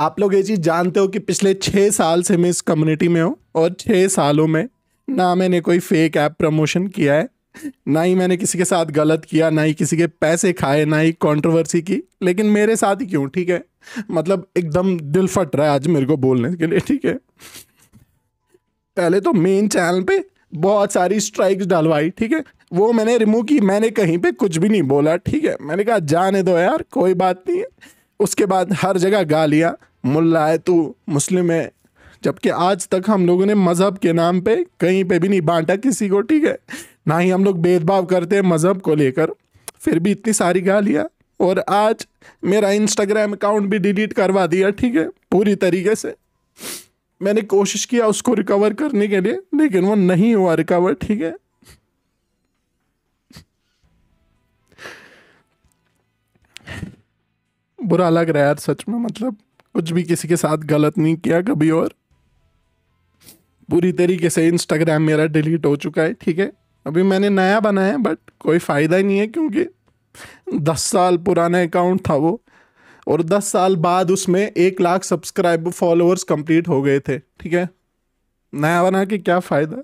आप लोग ये चीज़ जानते हो कि पिछले छः साल से मैं इस कम्युनिटी में हूँ और छः सालों में ना मैंने कोई फेक ऐप प्रमोशन किया है, ना ही मैंने किसी के साथ गलत किया, ना ही किसी के पैसे खाए, ना ही कंट्रोवर्सी की, लेकिन मेरे साथ ही क्यों, ठीक है? मतलब एकदम दिल फट रहा है आज मेरे को बोलने के लिए, ठीक है? पहले तो मेन चैनल पे बहुत सारी स्ट्राइक्स डलवाई, ठीक है? वो मैंने रिमूव की, मैंने कहीं पे कुछ भी नहीं बोला, ठीक है? मैंने कहा, जाने दो यार, कोई बात नहीं। है उसके बाद हर जगह गा लिया। मुल्ला है, तू मुस्लिम है। जबकि आज तक हम लोगों ने मज़हब के नाम पे कहीं पे भी नहीं बांटा किसी को, ठीक है? ना ही हम लोग भेदभाव करते हैं मज़हब को लेकर। फिर भी इतनी सारी गालियाँ। और आज मेरा इंस्टाग्राम अकाउंट भी डिलीट करवा दिया, ठीक है? पूरी तरीके से। मैंने कोशिश किया उसको रिकवर करने के लिए, लेकिन वो नहीं हुआ रिकवर ठीक है? बुरा लग रहा है यार, सच में मतलब। कुछ भी किसी के साथ गलत नहीं किया कभी और। पूरी तरीके से इंस्टाग्राम मेरा डिलीट हो चुका है, ठीक है? अभी मैंने नया बनाया बट कोई फ़ायदा ही नहीं है क्योंकि दस साल पुराना अकाउंट था वो। और दस साल बाद उसमें एक लाख सब्सक्राइब फॉलोअर्स कंप्लीट हो गए थे, ठीक है? नया बना के क्या फ़ायदा?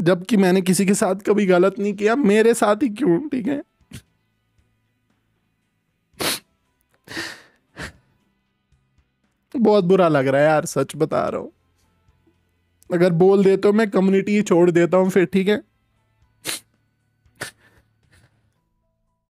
जबकि मैंने किसी के साथ कभी गलत नहीं किया, मेरे साथ ही क्यों, ठीक है? बहुत बुरा लग रहा है यार, सच बता रहा हूँ। अगर बोल देते हो, मैं कम्युनिटी छोड़ देता हूँ, फिर ठीक है।